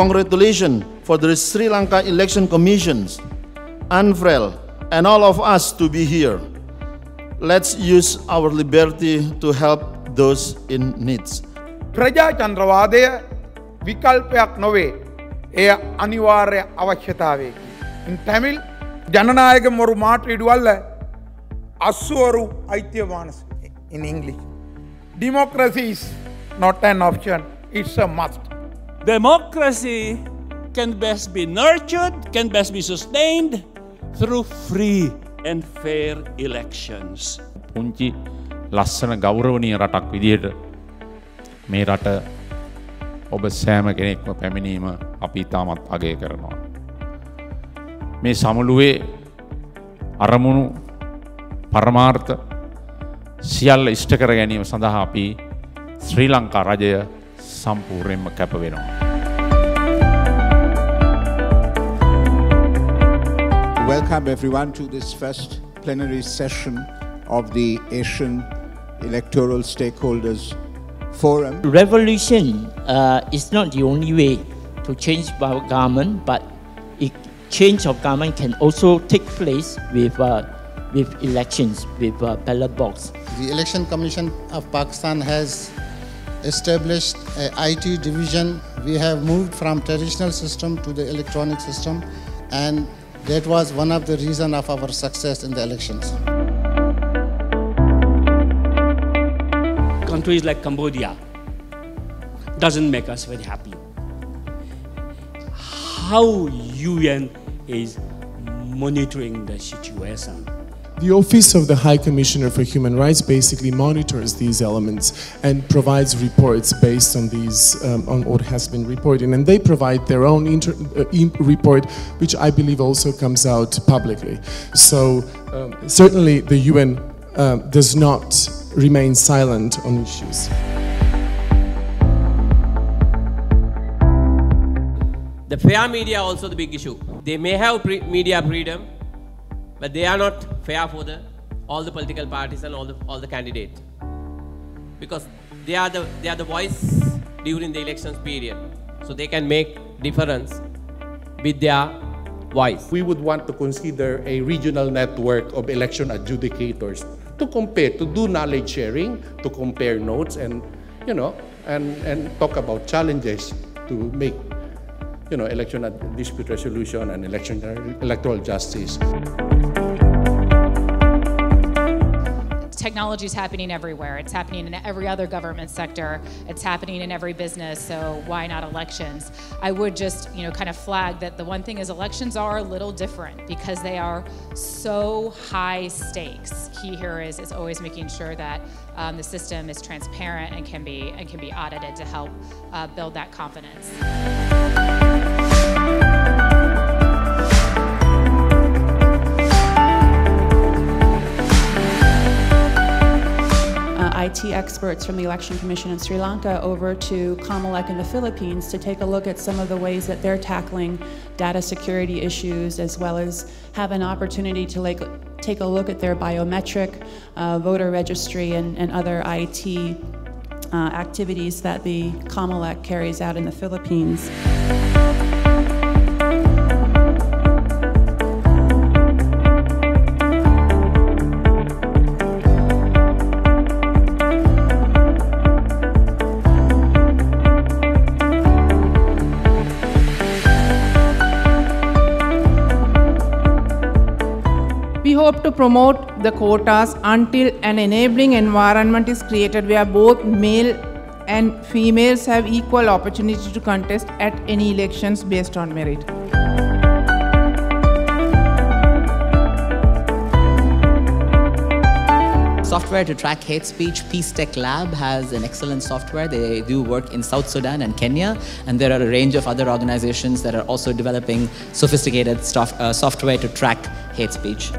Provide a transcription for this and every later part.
congratulations for the Sri Lanka Election Commissions, ANFREL, and all of us to be here. Let's use our liberty to help those in need. ಪ್ರಜಾತಂತ್ರವಾದය විකල්පයක් නොවේ එය අනිවාර්ය අවශ්‍යතාවයකි. In Tamil, ජනනායක මොරු මාට්‍රීඩුවල්ල අස්සුවරු අයිතිය මානස in English. Democracy is not an option, it's a must. Democracy can best be nurtured, can best be sustained through free and fair elections. පුංචි ලස්සන ගෞරවනීය රටක් විදිහට මේ රට ඔබ සෑම කෙනෙක්ම පැමිණීම අපි ඉතාමත් අගය කරනවා. මේ සමුළුවේ අරමුණු පරමාර්ථ සියල්ල ඉෂ්ට කර ගැනීම සඳහා අපි ශ්‍රී ලංකා රජය සම්පූර්යෙන්ම කැප වෙනවා. Welcome everyone to this first plenary session of the Asian Electoral Stakeholders Forum. Revolution uh, is not the only way to change our government, but it, change of government can also take place with, uh, with elections, with uh, ballot box. The Election Commission of Pakistan has established a IT division. We have moved from traditional system to the electronic system and that was one of the reasons of our success in the elections. Countries like Cambodia doesn't make us very happy. How UN is monitoring the situation. The Office of the High Commissioner for Human Rights basically monitors these elements and provides reports based on these, um, on what has been reported. And they provide their own uh, report, which I believe also comes out publicly. So um, certainly the UN uh, does not remain silent on issues. The fair media also the big issue. They may have media freedom, but they are not fair for the all the political parties and all the all the candidates because they are the they are the voice during the elections period. So they can make difference with their voice. We would want to consider a regional network of election adjudicators to compare to do knowledge sharing to compare notes and you know and and talk about challenges to make you know election dispute resolution and election electoral justice technology is happening everywhere. It's happening in every other government sector. It's happening in every business. So why not elections? I would just, you know, kind of flag that the one thing is elections are a little different because they are so high stakes. Key here is is always making sure that um, the system is transparent and can be and can be audited to help uh, build that confidence. IT experts from the Election Commission in Sri Lanka over to Comelec in the Philippines to take a look at some of the ways that they're tackling data security issues as well as have an opportunity to like, take a look at their biometric, uh, voter registry and, and other IT uh, activities that the Comelec carries out in the Philippines. Hope to promote the quotas until an enabling environment is created where both male and females have equal opportunity to contest at any elections based on merit. software to track hate speech. Peace Tech Lab has an excellent software. They do work in South Sudan and Kenya, and there are a range of other organizations that are also developing sophisticated uh, software to track hate speech.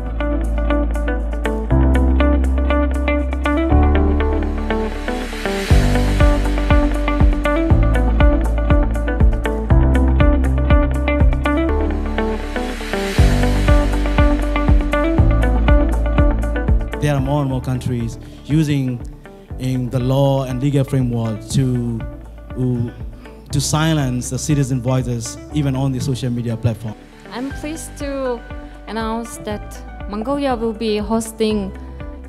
there are more and more countries using in the law and legal framework to to silence the citizen voices even on the social media platform. I'm pleased to announce that Mongolia will be hosting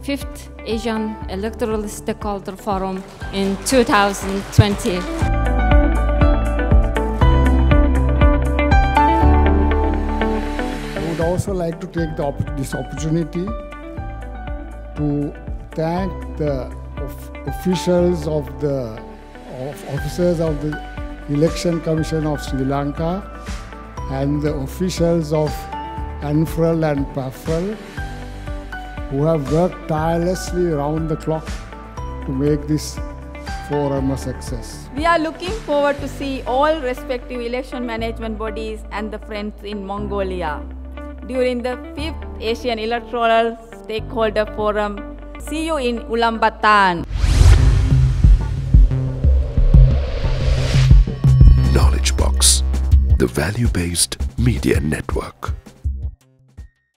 5th Asian Electoral Stakeholder Forum in 2020. I would also like to take the opp- this opportunity to thank the of- officials of the of officers of the Election Commission of Sri Lanka and the officials of ANFREL and PAFREL who have worked tirelessly around the clock to make this forum a success. We are looking forward to see all respective election management bodies and the friends in Mongolia during the 5th Asian Electoral Stakeholder Forum. See you in Ulaanbaatar. Knowledge Box, the value based media network.